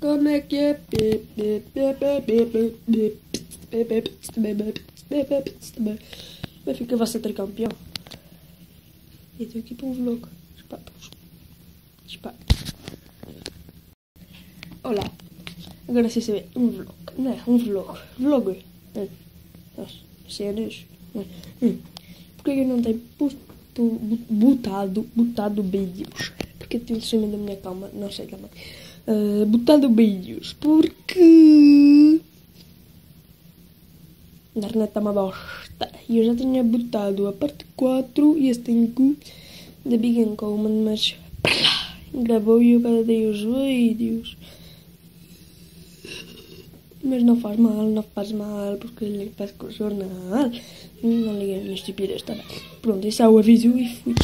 Como é que é? Benfica vai ser tricampeão. E estou aqui para um vlog. Olá. Agora sim saber. Um vlog. Não é? Um vlog. Vlog. Nossa, cenas. Porque eu não tenho botado, botado vídeos? Porque tenho em cima da minha cama. Não sei também. Botado vídeos. Porque. A internet está uma bosta. E eu já tinha botado a parte 4 e a 5 da Big Coleman, mas gravou e eu dia os vídeos. Mas não faz mal, não faz mal, porque ele faz com o jornal. Não liguei nas estupidez, tá. Pronto, esse é o aviso e fui.